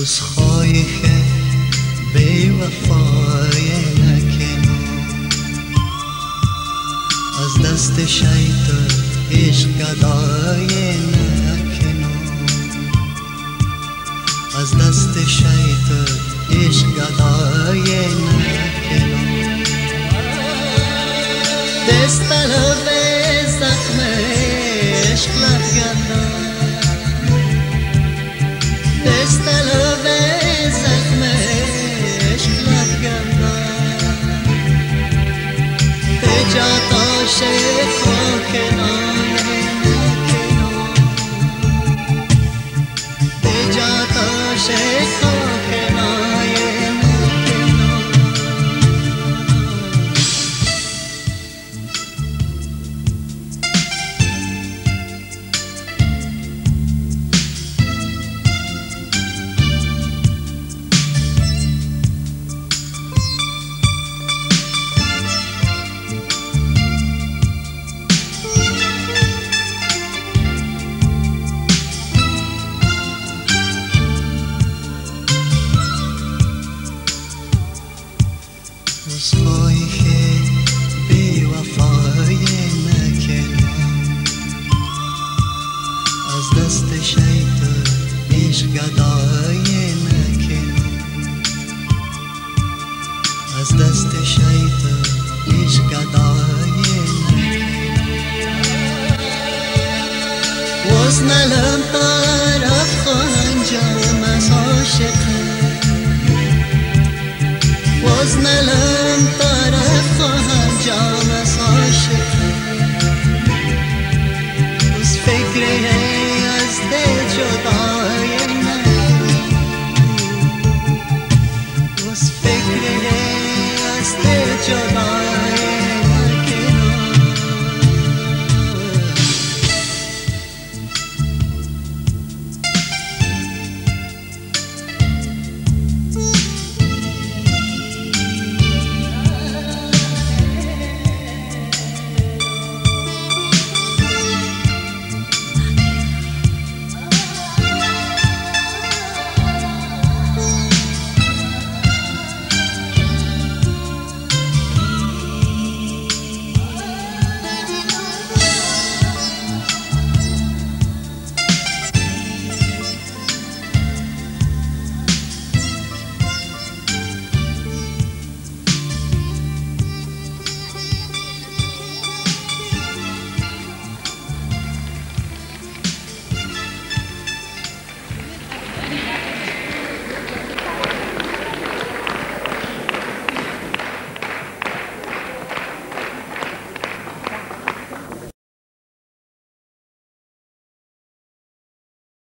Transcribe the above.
عذرخواهی که بی وفای نکنم. از دست شیطان عشق گدای نکنم. از دست شیطان عشق گدای نکنم. دست se forget عذرخواهی که بی وفای نکنم از دست شیطان عشق گدای نکنم از دست شیطان عشق گدای نکنم نلم طرف خانجام از عاشقم